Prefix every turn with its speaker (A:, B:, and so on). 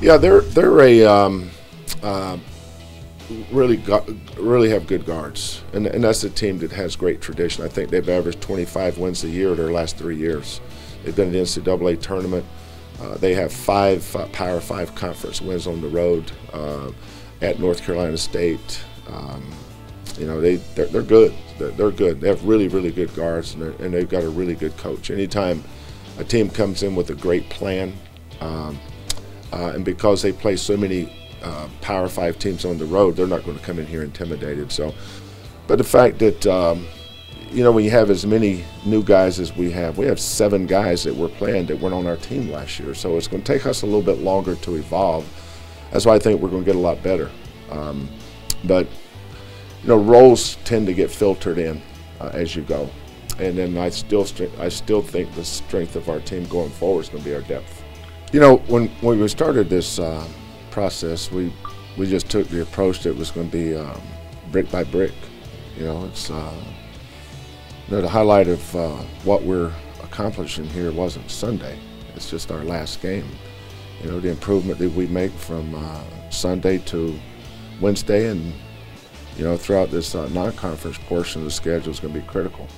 A: Yeah, they're they're a um, uh, really really have good guards, and and that's a team that has great tradition. I think they've averaged 25 wins a year their last three years. They've been in the NCAA tournament. Uh, they have five uh, Power Five conference wins on the road uh, at North Carolina State. Um, you know they they're, they're good. They're, they're, good. They have really really good guards, and, and, they've got a really good coach. Anytime a team comes in with a great plan. Um, uh, and because they play so many uh, Power Five teams on the road, they're not going to come in here intimidated. So, but the fact that um, you know when you have as many new guys as we have, we have seven guys that were playing that weren't on our team last year. So it's going to take us a little bit longer to evolve. That's why I think we're going to get a lot better. Um, but you know, roles tend to get filtered in uh, as you go, and then I still I still think the strength of our team going forward is going to be our depth. You know, when, when we started this uh, process, we we just took the approach that was going to be um, brick by brick. You know, it's uh, you know, the highlight of uh, what we're accomplishing here wasn't Sunday. It's just our last game. You know, the improvement that we make from uh, Sunday to Wednesday and you know throughout this uh, non-conference portion of the schedule is going to be critical.